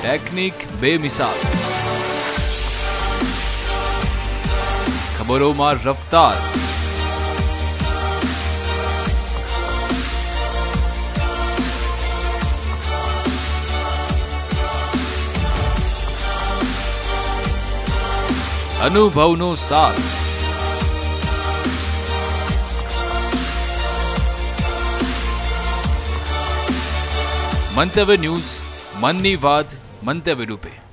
Technique બેમિસાલ ખબરોમાં રફતાર અનુભવનો સાથ મંતવ્ય ન્યૂઝ મનની વાત मंतव्य रूपे।